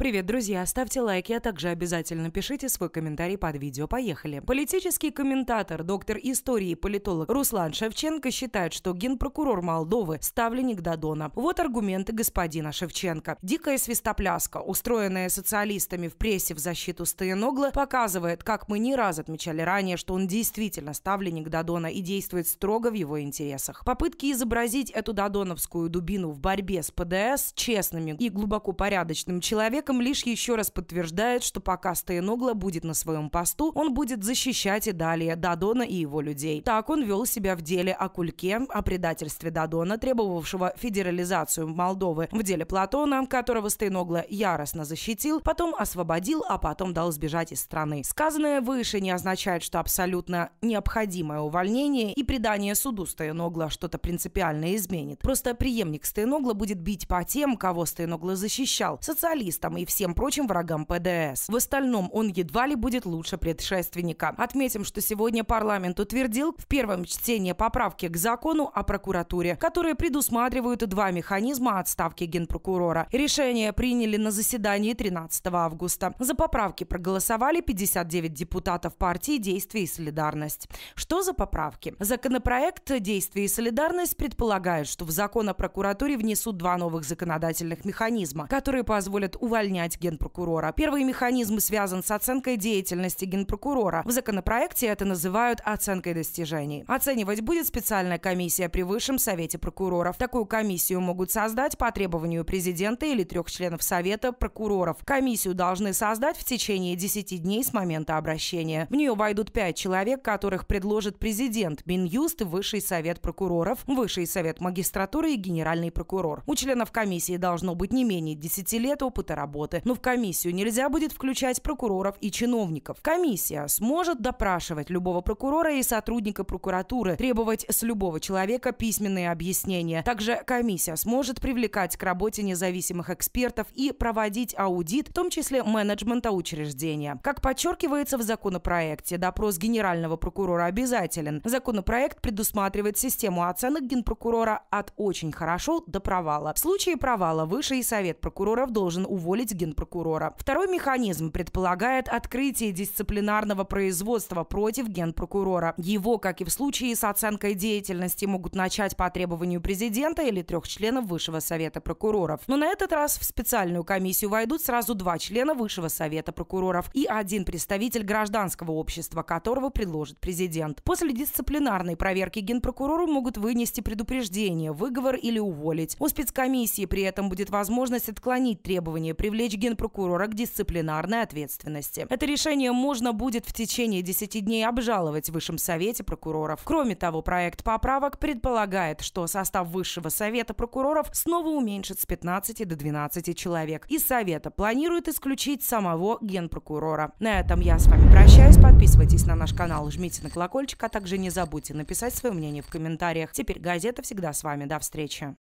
Привет, друзья! Ставьте лайки, а также обязательно пишите свой комментарий под видео. Поехали! Политический комментатор, доктор истории и политолог Руслан Шевченко считает, что генпрокурор Молдовы – ставленник Дадона. Вот аргументы господина Шевченко. Дикая свистопляска, устроенная социалистами в прессе в защиту Стояногла, показывает, как мы не раз отмечали ранее, что он действительно ставленник Дадона и действует строго в его интересах. Попытки изобразить эту дадоновскую дубину в борьбе с ПДС честными и глубоко порядочным человеком Марком лишь еще раз подтверждает, что пока Стояногла будет на своем посту, он будет защищать и далее Дадона и его людей. Так он вел себя в деле о Кульке, о предательстве Дадона, требовавшего федерализацию Молдовы, в деле Платона, которого Стояногла яростно защитил, потом освободил, а потом дал сбежать из страны. Сказанное выше не означает, что абсолютно необходимое увольнение и предание суду Стояногла что-то принципиально изменит. Просто преемник Стояногла будет бить по тем, кого Стояногла защищал, социалистам и всем прочим врагам ПДС. В остальном он едва ли будет лучше предшественника. Отметим, что сегодня парламент утвердил в первом чтении поправки к закону о прокуратуре, которые предусматривают два механизма отставки генпрокурора. Решение приняли на заседании 13 августа. За поправки проголосовали 59 депутатов партии «Действие и солидарность». Что за поправки? Законопроект «Действие и солидарность» предполагает, что в закон о прокуратуре внесут два новых законодательных механизма, которые позволят увольнять увольнять генпрокурора. Первый механизм связан с оценкой деятельности генпрокурора. В законопроекте это называют оценкой достижений. Оценивать будет специальная комиссия при Высшем Совете прокуроров. Такую комиссию могут создать по требованию президента или трех членов Совета прокуроров. Комиссию должны создать в течение 10 дней с момента обращения. В нее войдут пять человек, которых предложит президент, Минюст Высший Совет прокуроров, Высший Совет магистратуры и Генеральный прокурор. У членов комиссии должно быть не менее 10 лет опыта работы работы. Но в комиссию нельзя будет включать прокуроров и чиновников. Комиссия сможет допрашивать любого прокурора и сотрудника прокуратуры, требовать с любого человека письменные объяснения. Также комиссия сможет привлекать к работе независимых экспертов и проводить аудит, в том числе менеджмента учреждения. Как подчеркивается в законопроекте, допрос генерального прокурора обязателен. Законопроект предусматривает систему оценок генпрокурора от «очень хорошо» до провала. В случае провала Высший совет прокуроров должен уволить уволить генпрокурора. Второй механизм предполагает открытие дисциплинарного производства против генпрокурора. Его, как и в случае с оценкой деятельности, могут начать по требованию президента или трех членов Высшего совета прокуроров. Но на этот раз в специальную комиссию войдут сразу два члена Высшего совета прокуроров и один представитель гражданского общества, которого предложит президент. После дисциплинарной проверки генпрокурору могут вынести предупреждение, выговор или уволить. У спецкомиссии при этом будет возможность отклонить требования привлечения привлечь генпрокурора к дисциплинарной ответственности. Это решение можно будет в течение 10 дней обжаловать в Высшем Совете прокуроров. Кроме того, проект поправок предполагает, что состав Высшего Совета прокуроров снова уменьшит с 15 до 12 человек. Из Совета планирует исключить самого генпрокурора. На этом я с вами прощаюсь. Подписывайтесь на наш канал, жмите на колокольчик, а также не забудьте написать свое мнение в комментариях. Теперь газета всегда с вами. До встречи.